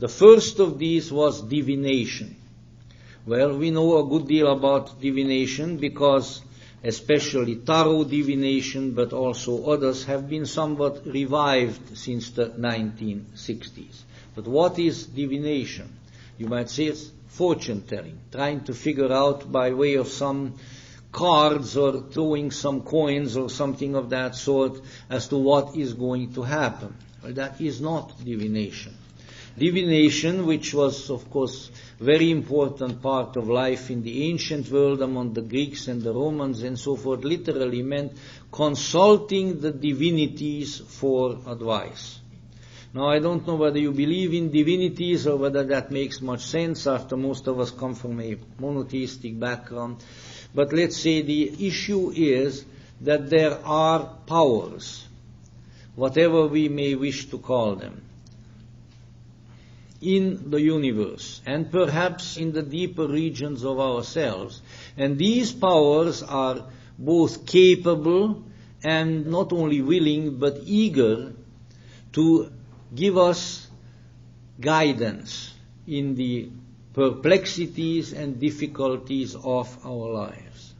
The first of these was divination. Well, we know a good deal about divination because especially tarot divination, but also others have been somewhat revived since the 1960s. But what is divination? You might say it's fortune telling, trying to figure out by way of some cards or throwing some coins or something of that sort as to what is going to happen. Well, that is not divination. Divination, which was, of course, very important part of life in the ancient world among the Greeks and the Romans and so forth, literally meant consulting the divinities for advice. Now, I don't know whether you believe in divinities or whether that makes much sense after most of us come from a monotheistic background. But let's say the issue is that there are powers, whatever we may wish to call them, in the universe and perhaps in the deeper regions of ourselves. And these powers are both capable and not only willing but eager to give us guidance in the perplexities and difficulties of our lives.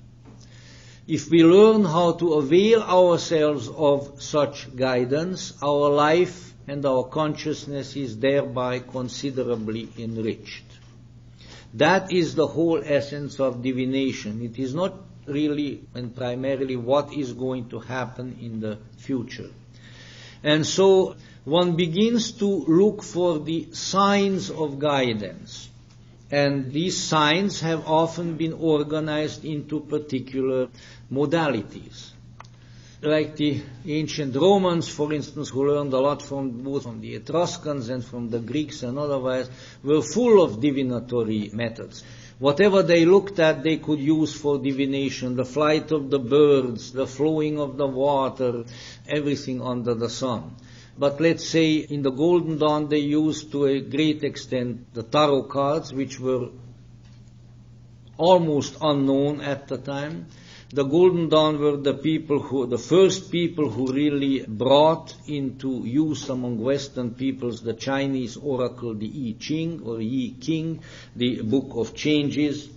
If we learn how to avail ourselves of such guidance, our life and our consciousness is thereby considerably enriched. That is the whole essence of divination. It is not really and primarily what is going to happen in the future. And so one begins to look for the signs of guidance. And these signs have often been organized into particular modalities like the ancient Romans, for instance, who learned a lot from both from the Etruscans and from the Greeks and otherwise, were full of divinatory methods. Whatever they looked at, they could use for divination. The flight of the birds, the flowing of the water, everything under the sun. But let's say in the Golden Dawn they used to a great extent the tarot cards, which were almost unknown at the time the Golden Dawn were the people who, the first people who really brought into use among Western peoples the Chinese oracle, the I Ching or Yi King, the Book of Changes,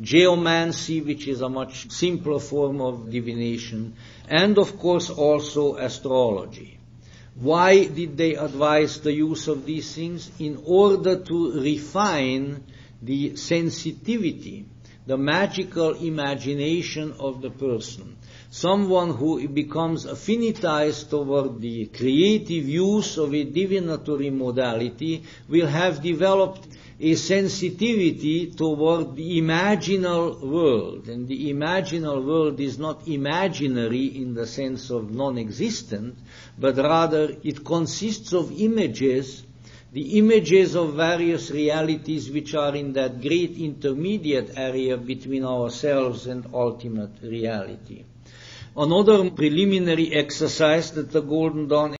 geomancy, which is a much simpler form of divination, and of course also astrology. Why did they advise the use of these things? In order to refine the sensitivity the magical imagination of the person. Someone who becomes affinitized toward the creative use of a divinatory modality will have developed a sensitivity toward the imaginal world. And the imaginal world is not imaginary in the sense of non-existent, but rather it consists of images the images of various realities which are in that great intermediate area between ourselves and ultimate reality. Another preliminary exercise that the Golden Dawn